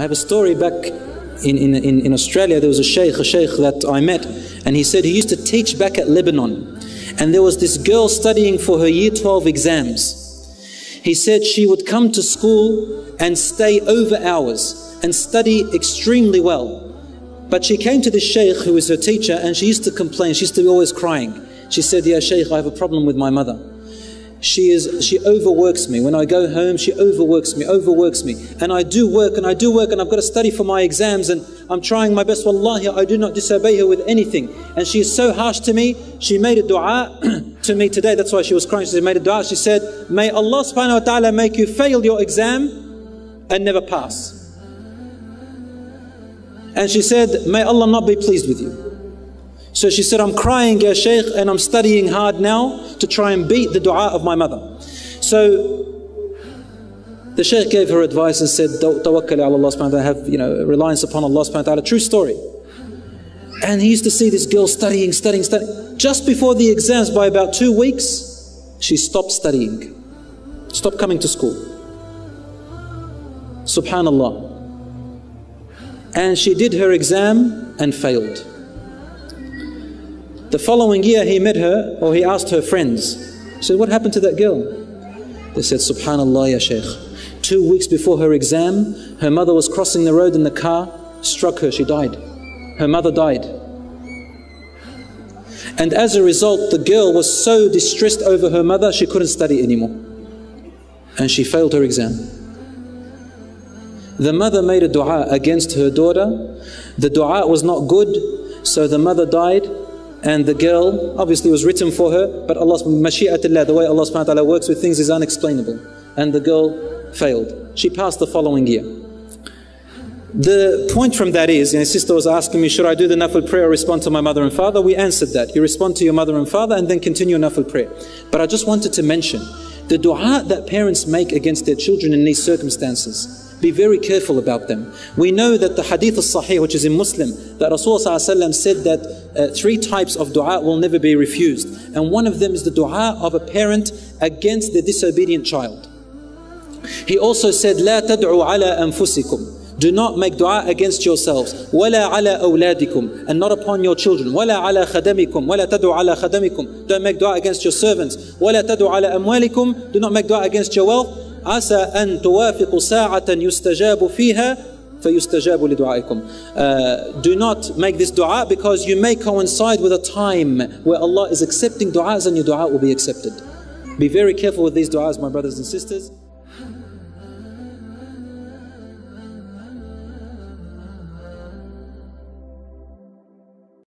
I have a story back in, in, in, in Australia. There was a sheikh, a sheikh that I met, and he said he used to teach back at Lebanon. And there was this girl studying for her year 12 exams. He said she would come to school and stay over hours and study extremely well. But she came to the sheikh who was her teacher and she used to complain. She used to be always crying. She said, Yeah, sheikh, I have a problem with my mother. She is she overworks me. When I go home, she overworks me, overworks me. And I do work and I do work and I've got to study for my exams and I'm trying my best. Wallahi, I do not disobey her with anything. And she is so harsh to me. She made a dua to me today. That's why she was crying. She made a dua. She said, May Allah subhanahu wa ta'ala make you fail your exam and never pass. And she said, May Allah not be pleased with you. So she said, I'm crying, Ya and I'm studying hard now to try and beat the dua of my mother. So the Shaykh gave her advice and said, Tawakkal ala Allah subhanahu wa ta'ala, have you know, reliance upon Allah subhanahu wa ta'ala. True story. And he used to see this girl studying, studying, studying. Just before the exams, by about two weeks, she stopped studying, stopped coming to school. Subhanallah. And she did her exam and failed. The following year, he met her, or he asked her friends. He said, What happened to that girl? They said, Subhanallah, Ya Shaykh. Two weeks before her exam, her mother was crossing the road in the car, struck her, she died. Her mother died. And as a result, the girl was so distressed over her mother, she couldn't study anymore. And she failed her exam. The mother made a dua against her daughter. The dua was not good, so the mother died and the girl obviously was written for her, but Allah's mashi'atillah, the way Allah subhanahu wa ta'ala works with things is unexplainable. And the girl failed. She passed the following year. The point from that is, and sister was asking me, should I do the nafil prayer or respond to my mother and father? We answered that. You respond to your mother and father and then continue nafil prayer. But I just wanted to mention the dua that parents make against their children in these circumstances be very careful about them. We know that the hadith of Sahih, which is in Muslim, that Rasulullah said that uh, three types of dua will never be refused. And one of them is the dua of a parent against the disobedient child. He also said, لا تدعوا على أنفسكم do not make dua against yourselves. ولا على أولادكم and not upon your children. ولا على خدمكم ولا تدعوا على خدمكم. Don't make dua against your servants. ولا تدعوا على أموالكم. Do not make dua against your wealth. عسى أن توافق ساعة يستجاب فيها فيستجاب لدعائكم. Uh, do not make this dua because you may coincide with a time where Allah is accepting du'as and your dua will be accepted. Be very careful with these du'as, my brothers and sisters.